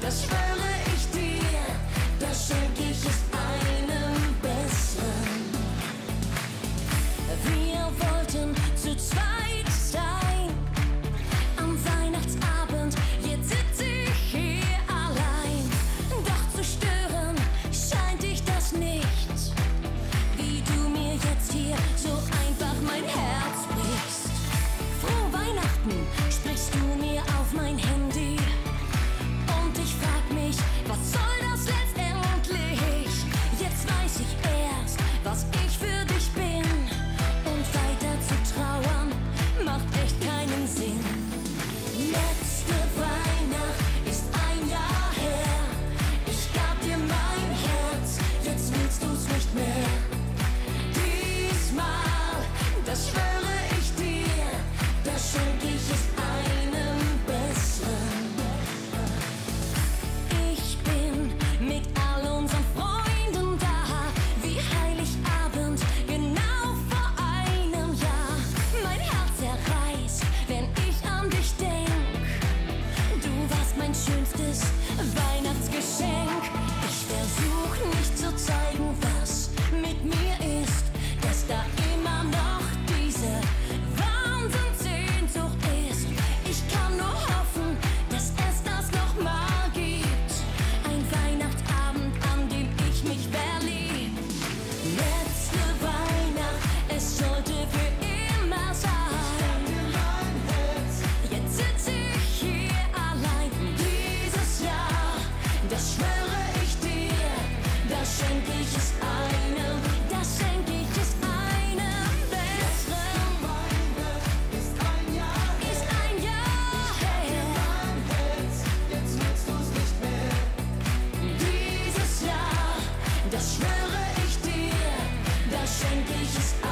das schwöre ich dir, das schenke ich dir. Was Das schwöre ich dir, das schenke ich es einem, das schenke ich es einem besseren. Ist ein Jahr her. Ist Herz, jetzt nutzt du's nicht mehr. Dieses Jahr, das schwöre ich dir, das schenke ich es einem.